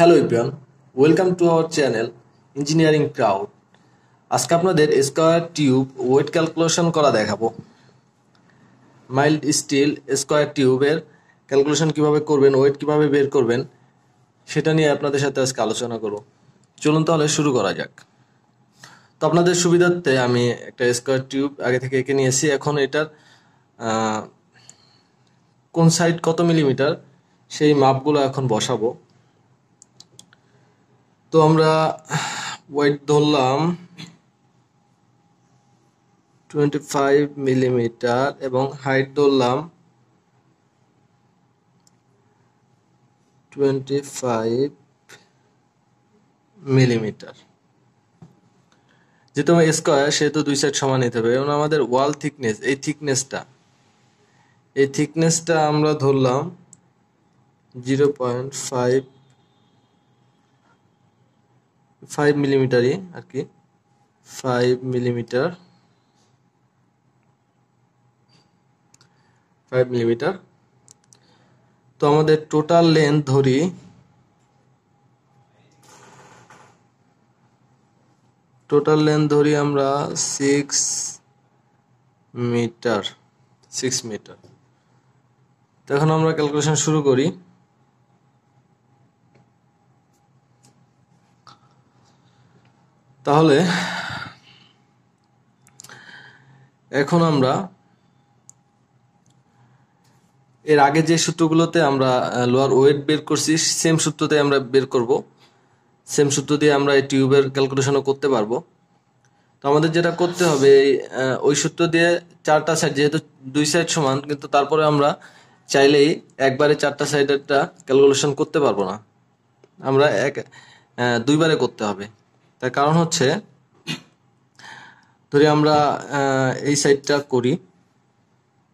Hello Ibran welcome to our channel engineering crowd আজকে আপনাদের square tube weight calculation করা দেখাবো। মাইল্ড স্টিল স্কোয়ার টিউবের ক্যালকুলেশন কীভাবে করবেন ওয়েট কীভাবে বের করবেন, সেটা নিয়ে আপনাদের সাথে আজকে আলোচনা করব। চলুন তাহলে শুরু করা যাক। তো আপনাদের সুবিধার্থে আমি একটা স্কোয়ার টিউব আগে থেকে এঁকে নিয়েছি। এখন এটার কোন সাইড কত মিলিমিটার সেই মাপগুলো এখন বসাবো। তো আমরা ওয়েট ধরলাম টোয়েন্টি ফাইভ মিলিমিটার এবং হাইট ধরলাম টোয়েন্টি মিলিমিটার যেহেতু আমার স্কোয়ার সেহেতু দুই সাইড সমান নিতে হবে। এবং আমাদের ওয়াল থিকনেস এই থিকনেসটা এই থিকনেসটা আমরা ধরলাম জিরো পয়েন্ট ফাইভ ফাইভ মিলিমিটারই আর কি ফাইভ মিলিমিটার ফাইভ মিলিমিটার তো আমাদের টোটাল লেন্থ ধরি টোটাল লেন্থ ধরি আমরা সিক্স মিটার সিক্স মিটার তো এখন আমরা ক্যালকুলেশন শুরু করি। তাহলে এখন আমরা এর আগে যে সূত্রগুলোতে আমরা লোয়ার ওয়েট বের করছি সেম সূত্রতে আমরা বের করব। সেম সূত্র দিয়ে আমরা এই টিউবের ক্যালকুলেশনও করতে পারব। তো আমাদের যেটা করতে হবে ওই সূত্র দিয়ে চারটা সাইড যেহেতু দুই সাইড সমান, কিন্তু তারপরে আমরা চাইলেই একবারে চারটা সাইডেরটা ক্যালকুলেশন করতে পারব না। আমরা এক দুইবারে করতে হবে। তার কারণ হচ্ছে, ধরি আমরা এই সাইডটা করি,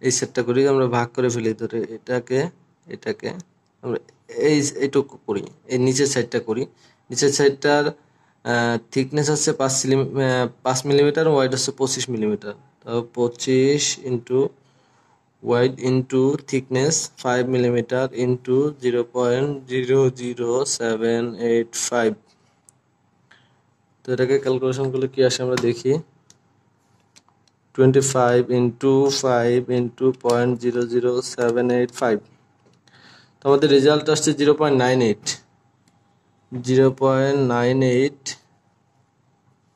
এই সাইডটা করি, আমরা ভাগ করে ফেলি, ধরে এটাকে এটাকে, আমরা এই এইটুকু করি, এই নিচের সাইডটা করি, নিচের সাইডটার থিকনেস হচ্ছে পাঁচ সিলি পাঁচ মিলিমিটার ওয়াইড হচ্ছে পঁচিশ মিলিমিটার তো পঁচিশ into wide into thickness five millimetre into zero point zero zero seven eight five তো এটাকে ক্যালকুলেশন করলে কি আসে আমরা দেখি? Twenty five into five into point zero zero seven eight five তো আমাদের রেজাল্ট আসছে zero point nine eight zero point nine eight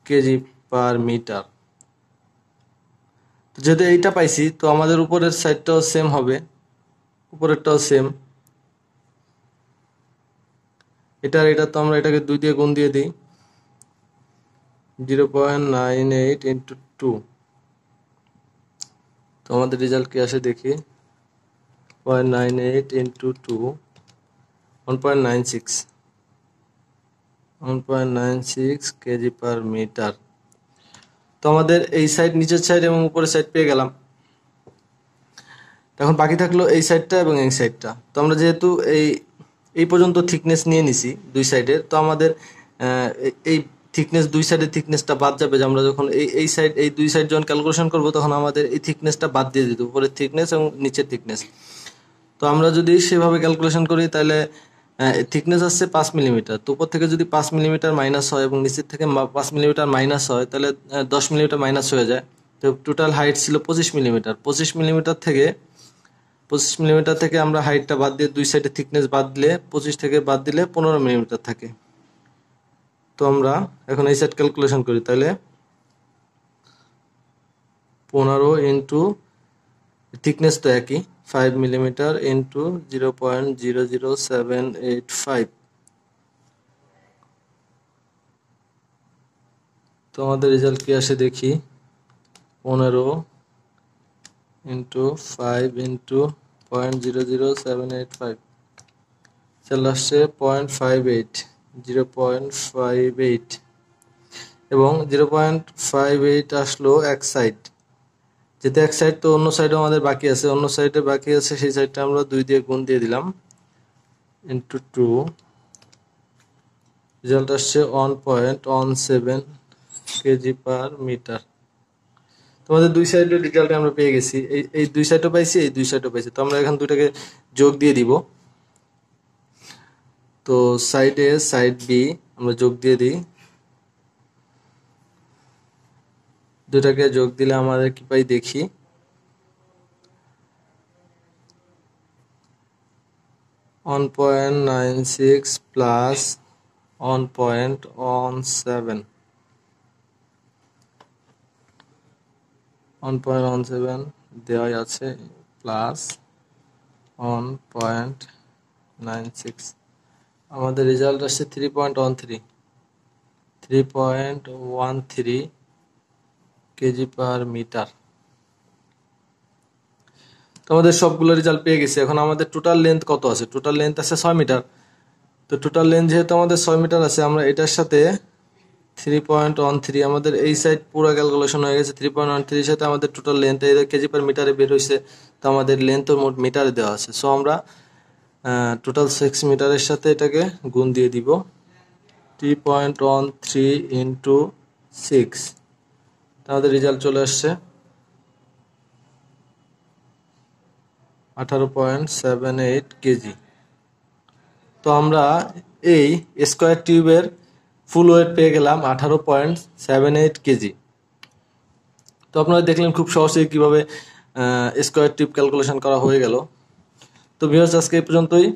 KG per metre তো যেহেতু এইটা পাইছি, তো আমাদের উপরের সাইডটাও সেম হবে। উপরেরটাও সেম এটা আর এটা তো আমরা এটাকে দুই দিয়ে গুণ দিয়ে দিই। Zero point nine eight into two তো আমাদের রেজাল্ট কি আসে দেখি। Point nine eight into two one point nine six one point nine six KG per metre তো আমাদের এই সাইড নিচের সাইড এবং উপরের সাইড পেয়ে গেলাম। এখন বাকি থাকল এই সাইডটা এবং এই সাইডটা তো আমরা যেহেতু এই এই পর্যন্ত থিকনেস নিয়ে নিছি দুই সাইডের তো আমাদের এই- থিকনেস দুই সাইডের থিকনেসটা বাদ যাবে যে আমরা যখন এই এই সাইড এই দুই সাইড যখন ক্যালকুলেশন করব, তখন আমাদের এই থিকনেসটা বাদ দিয়ে দিত উপরের থিকনেস এবং নিচের থিকনেস তো আমরা যদি সেভাবে ক্যালকুলেশন করি, তাহলে থিকনেস আসছে পাঁচ মিলিমিটার তো উপর থেকে যদি পাঁচ মিলিমিটার মাইনাস হয় এবং নিচের থেকে পাঁচ মিলিমিটার মাইনাস হয়, তাহলে দশ মিলিমিটার মাইনাস হয়ে যায়। তো টোটাল হাইট ছিল পঁচিশ মিলিমিটার পঁচিশ মিলিমিটার থেকে, পঁচিশ মিলিমিটার থেকে আমরা হাইটটা বাদ দিয়ে দুই সাইডে থিকনেস বাদ দিলে, পঁচিশ থেকে বাদ দিলে পনেরো মিলিমিটার থাকে। তো আমরা এখন এই সাইড ক্যালকুলেশন করি তাহলে পনেরো ইন্টু থিকনেস তো একই five millimetre into zero point zero zero seven eight five তো আমাদের রেজাল্ট কি আসে দেখি, পনেরো into five into point zero zero seven eight five চলে আসছে point five eight zero point five eight এবং জিরো পয়েন্ট ফাইভ এইট আসলো এক সাইড যেহেতু এক সাইড তো অন্য সাইডও আমাদের বাকি আছে, অন্য সাইডে বাকি আছে, সেই সাইডটা আমরা দুই দিয়ে গুণ দিয়ে দিলাম। ইন্টু টু রেজাল্ট আসছে one point one seven KG per metre তোমাদের দুই সাইডের রেজাল্ট আমরা পেয়ে গেছি। এই এই দুই সাইডও পাইছি, এই দুই সাইডও পাইছি। তো আমরা এখন দুটাকে যোগ দিয়ে দিব। তো সাইড এ সাইড বি আমরা যোগ দিয়ে দিই। দুটাকে যোগ দিলে আমাদের কি পাই দেখি। One point nine six plus one point one seven one point one seven দেওয়াই আছে plus one point nine six আমাদের রেজাল্ট আসছে three point one three three point one three KG per metre তো আমাদের সবগুলো রেজাল্ট পেয়ে গেছে। এখন আমাদের টোটাল লেন্থ কত আছে? টোটাল লেন্থ আছে ছয় মিটার তো টোটাল লেন্থ যেহেতু আমাদের ছয় মিটার আছে, আমরা এটার সাথে থ্রি পয়েন্ট ওয়ান থ্রি আমাদের এই সাইড পুরো ক্যালকুলেশন হয়ে গেছে। থ্রি পয়েন্ট ওয়ান থ্রির সাথে আমাদের টোটাল লেন্থ কেজি পার মিটারে বের হয়েছে তো আমাদের লেন্থ মোট মিটারে দেওয়া আছে। সো আমরা টোটাল সিক্স মিটারের সাথে এটাকে গুণ দিয়ে দিব। Three point one three into six আমাদের রেজাল্ট চলে আসছে। আঠারো পয়েন্ট সেভেন এইট কেজি। তো আমরা এই স্কোয়ার টিউবের ফুল ওয়েট পেয়ে গেলাম আঠারো পয়েন্ট সেভেন এইট কেজি। তো আপনারা দেখলেন খুব সহজেই কীভাবে স্কোয়ার টিউব ক্যালকুলেশন করা হয়ে গেল। তো ভিউয়ার্স আজকে এই পর্যন্তই।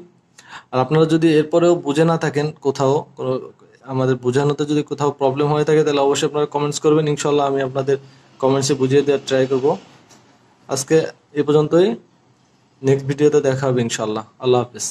আর আপনারা যদি এরপরেও বুঝে না থাকেন কোথাও আমাদের বোঝানোতে যদি কোথাও প্রবলেম হয়ে থাকে, তাহলে অবশ্যই আপনারা কমেন্টস করবেন। ইনশাল্লাহ আমি আপনাদের কমেন্টসে বুঝিয়ে দেওয়ার ট্রাই করব। আজকে এ পর্যন্তই। নেক্সট ভিডিওতে দেখা হবে ইনশাল্লাহ আল্লাহ হাফিজ।